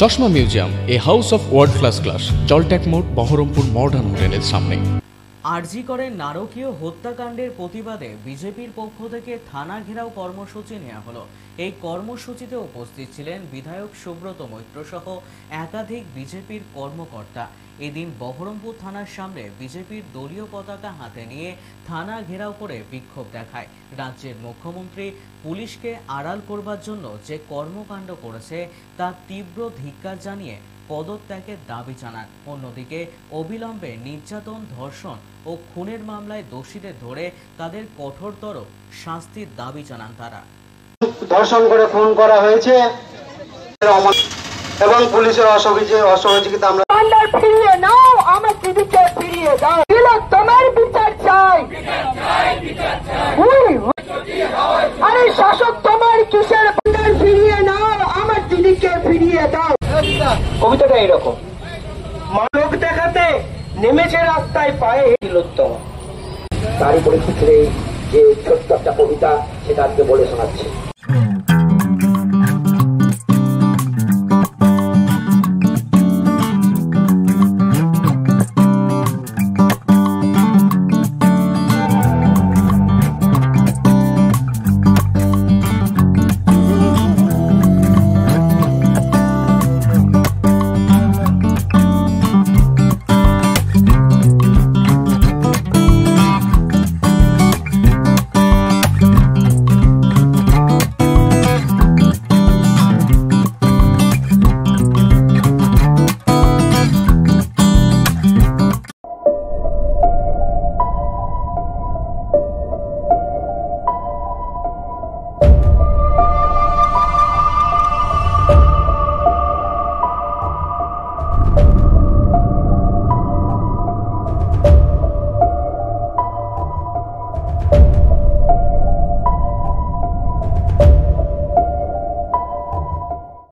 চশমা museum a house of world class class জলট্যাক মোড় Baharampur modern হোটেলের সামনে। আরজি করে নারকীয় হত্যাকাণ্ডের প্রতিবাদে বিজেপির পক্ষ থেকে থানা ঘেরাও কর্মসূচি নেওয়া হলো। এই কর্মসূচিতে উপস্থিত ছিলেন বিধায়ক সুব্রত মৈত্র সহ একাধিক বিজেপির কর্মকর্তা। এদিন বহরমপুর থানার সামনে বিজেপির দলীয় পতাকা হাতে নিয়ে থানা ঘেরাও করে বিক্ষোভ দেখায়। রাজ্যের মুখ্যমন্ত্রী পুলিশকে আড়াল করবার জন্য যে কর্মকাণ্ড করেছে, তা তীব্র ধিক্কার জানিয়ে পদত্যাগের দাবি জানান। অন্যদিকে অবিলম্বে নির্যাতন ধর্ষণ ও খুনের মামলায় দোষীদের ধরে তাদের কঠোরতর শাস্তির দাবি জানান তারা। ধর্ষণ করে খুন করা হয়েছে। এবং পুলিশের অসহযোগিতা অসহযোগিতা আমরা ফিরিয়ে নাও আমার দিদিকে ফিরিয়ে দাও। দিল তোমার বিচার চাই। আরে শাসক তোমার কিসের পান্ডার ফিরিয়ে নাও আমার দিদিকে ফিরিয়ে দাও কবিতাটা এরকম। মানব দেখাতে নেমেছে রাস্তায় পায়ে তিলোত্তম তারই পরিপ্রেক্ষিতে যে ছোট্ট একটা কবিতা, সেটা আজকে বলে শোনাচ্ছি।